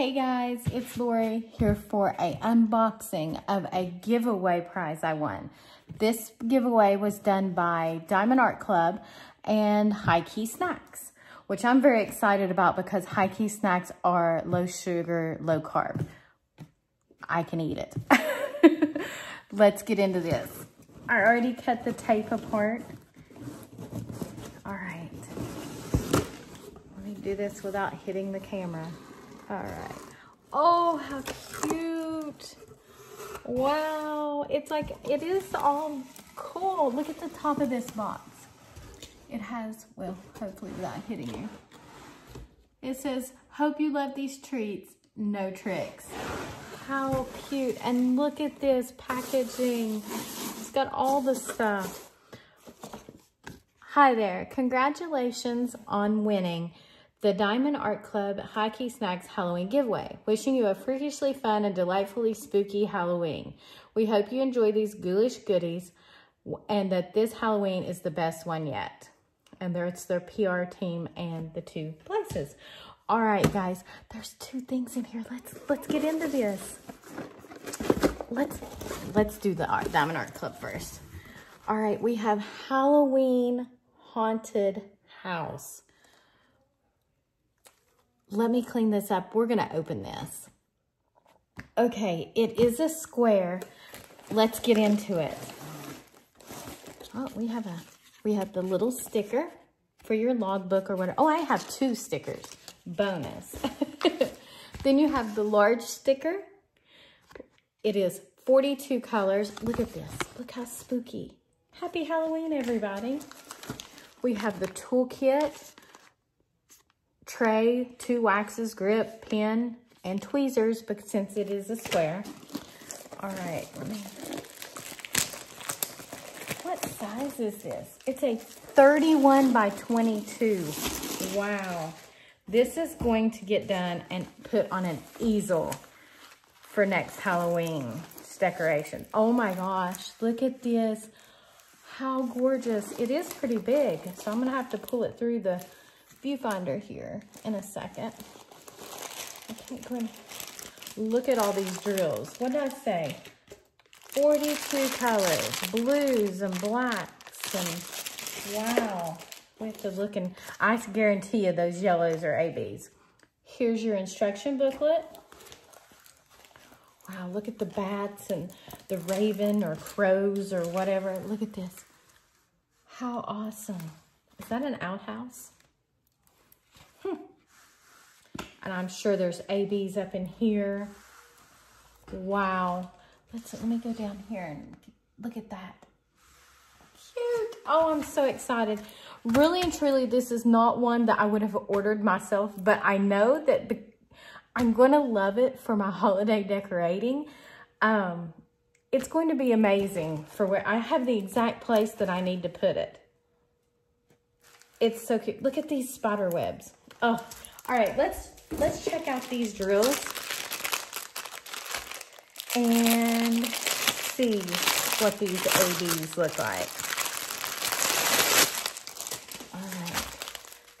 Hey guys, it's Lori here for a unboxing of a giveaway prize I won. This giveaway was done by Diamond Art Club and High Key Snacks, which I'm very excited about because High Key Snacks are low sugar, low carb. I can eat it. Let's get into this. I already cut the tape apart. All right. Let me do this without hitting the camera. All right. Oh, how cute. Wow. It's like, it is all cool. Look at the top of this box. It has, well, hopefully without hitting you. It says, hope you love these treats, no tricks. How cute. And look at this packaging. It's got all the stuff. Hi there. Congratulations on winning the Diamond Art Club High Key Snacks Halloween giveaway. Wishing you a freakishly fun and delightfully spooky Halloween. We hope you enjoy these ghoulish goodies and that this Halloween is the best one yet. And there it's their PR team and the two places. All right, guys, there's two things in here. Let's let's get into this. Let's let's do the art, Diamond Art Club first. All right, we have Halloween Haunted House let me clean this up. We're going to open this. Okay, it is a square. Let's get into it. Oh, we have a we have the little sticker for your logbook or whatever. Oh, I have two stickers. Bonus. then you have the large sticker. It is 42 colors. Look at this. Look how spooky. Happy Halloween, everybody. We have the toolkit tray, two waxes, grip, pin, and tweezers, but since it is a square. All right, let me, what size is this? It's a 31 by 22. Wow. This is going to get done and put on an easel for next Halloween decoration. Oh my gosh, look at this. How gorgeous. It is pretty big, so I'm gonna have to pull it through the viewfinder here in a second. Okay, go ahead. Look at all these drills. What did I say? 42 colors, blues and blacks, and wow. We have to look and I guarantee you those yellows are ABs. Here's your instruction booklet. Wow, look at the bats and the raven or crows or whatever. Look at this. How awesome. Is that an outhouse? And I'm sure there's ABs up in here. Wow. Let's let me go down here and look at that. Cute. Oh, I'm so excited. Really and truly, this is not one that I would have ordered myself, but I know that I'm going to love it for my holiday decorating. Um, it's going to be amazing for where I have the exact place that I need to put it. It's so cute. Look at these spider webs. Oh, all right, let's let's check out these drills and see what these ABs look like. All right,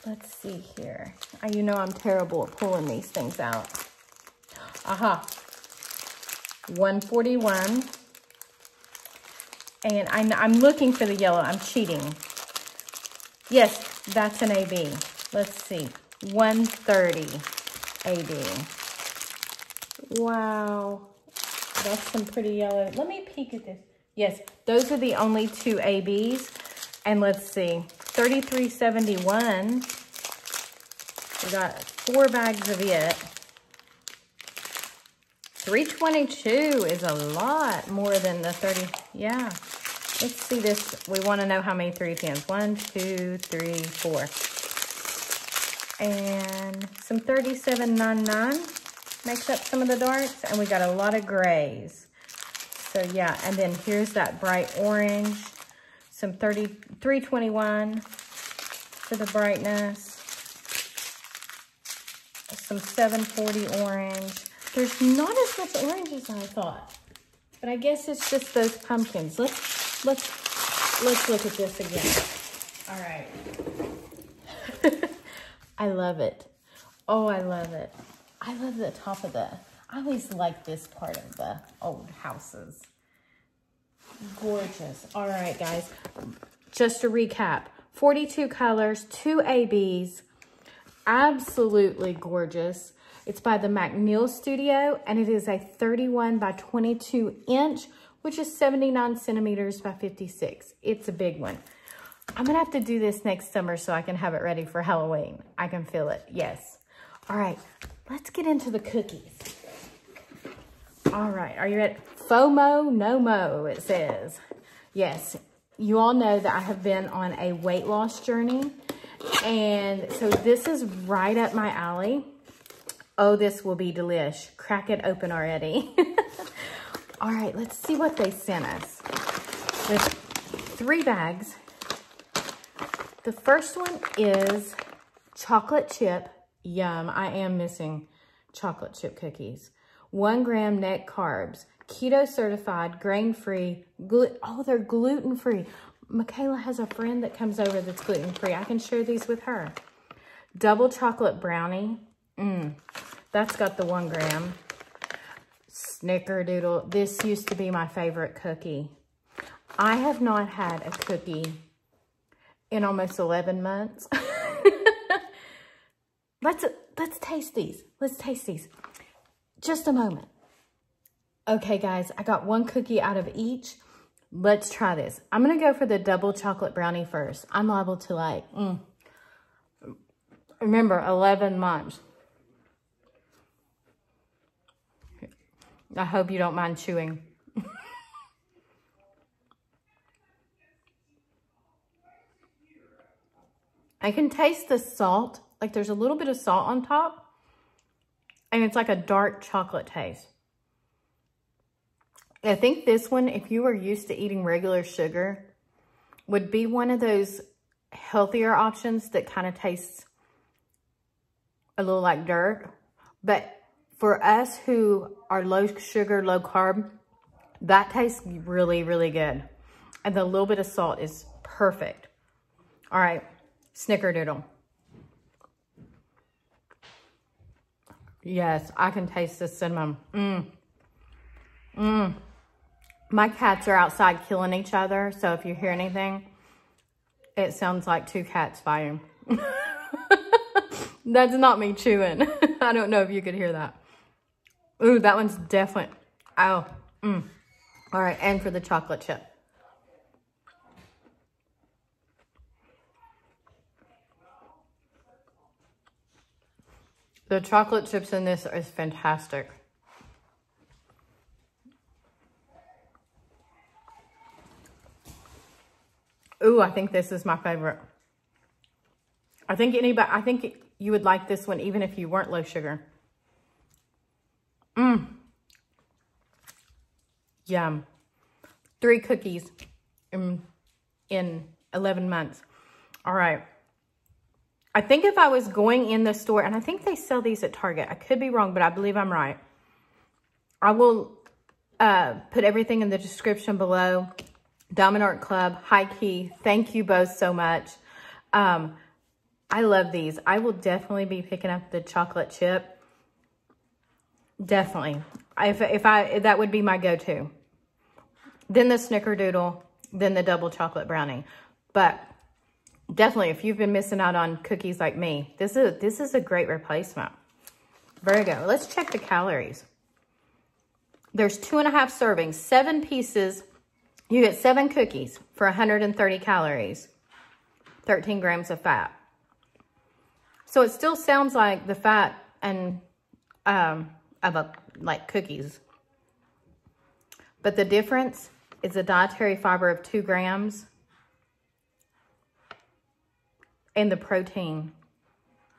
let's see here. Ah, you know I'm terrible at pulling these things out. Aha, 141. And I'm, I'm looking for the yellow. I'm cheating. Yes, that's an AB. Let's see. 130 AB. Wow. That's some pretty yellow. Let me peek at this. Yes, those are the only two ABs. And let's see. 3371. We got four bags of it. 322 is a lot more than the 30. Yeah. Let's see this. We want to know how many three pins. One, two, three, four and some 37.99 makes up some of the darks, and we got a lot of grays. So yeah, and then here's that bright orange, some 30, 321 for the brightness, some 740 orange. There's not as much orange as I thought, but I guess it's just those pumpkins. Let's let's let's look at this again. All right. I love it. Oh, I love it. I love the top of the, I always like this part of the old houses. Gorgeous. All right, guys. Just to recap, 42 colors, two ABs, absolutely gorgeous. It's by the McNeil Studio, and it is a 31 by 22 inch, which is 79 centimeters by 56. It's a big one. I'm gonna have to do this next summer so I can have it ready for Halloween. I can feel it, yes. All right, let's get into the cookies. All right, are you ready? FOMO, no mo, it says. Yes, you all know that I have been on a weight loss journey. And so this is right up my alley. Oh, this will be delish. Crack it open already. all right, let's see what they sent us. There's three bags the first one is chocolate chip. Yum, I am missing chocolate chip cookies. One gram net carbs, keto certified, grain-free, oh, they're gluten-free. Michaela has a friend that comes over that's gluten-free. I can share these with her. Double chocolate brownie. Mmm, that's got the one gram. Snickerdoodle. This used to be my favorite cookie. I have not had a cookie in almost 11 months. let's, let's taste these. Let's taste these. Just a moment. Okay, guys, I got one cookie out of each. Let's try this. I'm going to go for the double chocolate brownie first. I'm liable to like, mm. remember, 11 months. I hope you don't mind chewing. I can taste the salt. Like there's a little bit of salt on top. And it's like a dark chocolate taste. I think this one, if you were used to eating regular sugar, would be one of those healthier options that kind of tastes a little like dirt. But for us who are low sugar, low carb, that tastes really, really good. And the little bit of salt is perfect. All right. Snickerdoodle. Yes, I can taste the cinnamon. Mmm. Mmm. My cats are outside killing each other, so if you hear anything, it sounds like two cats fighting. That's not me chewing. I don't know if you could hear that. Ooh, that one's definitely, oh, mmm. All right, and for the chocolate chip. The chocolate chips in this is fantastic. Ooh, I think this is my favorite. I think anybody, I think you would like this one even if you weren't low sugar. Mmm. Yum. Three cookies in, in 11 months. All right. I think if I was going in the store, and I think they sell these at Target. I could be wrong, but I believe I'm right. I will uh, put everything in the description below. Diamond Art Club, High Key, thank you both so much. Um, I love these. I will definitely be picking up the chocolate chip. Definitely. If, if I, that would be my go-to. Then the snickerdoodle, then the double chocolate brownie. But definitely, if you've been missing out on cookies like me, this is, this is a great replacement. Very good. Let's check the calories. There's two and a half servings, seven pieces. You get seven cookies for 130 calories, 13 grams of fat. So it still sounds like the fat and um, of a, like cookies. But the difference is a dietary fiber of two grams And the protein.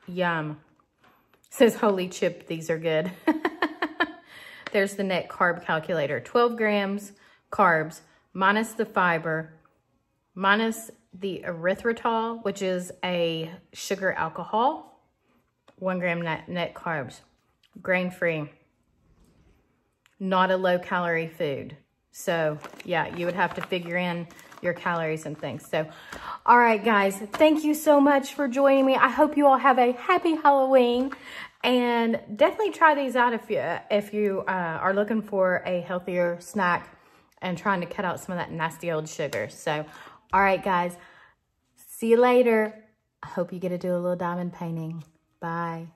Yum. Says holy chip, these are good. There's the net carb calculator. 12 grams carbs minus the fiber minus the erythritol, which is a sugar alcohol. One gram net, net carbs. Grain-free. Not a low-calorie food. So, yeah, you would have to figure in your calories and things. So, all right, guys, thank you so much for joining me. I hope you all have a happy Halloween. And definitely try these out if you, if you uh, are looking for a healthier snack and trying to cut out some of that nasty old sugar. So, all right, guys. See you later. I hope you get to do a little diamond painting. Bye.